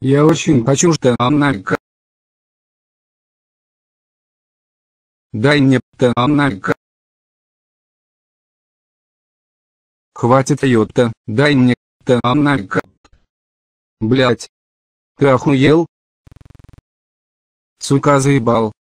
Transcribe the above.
Я очень хочу что штамналька. Дай мне штамналька. Хватит йота, дай мне штамналька. Блять. Ты охуел? Сука заебал.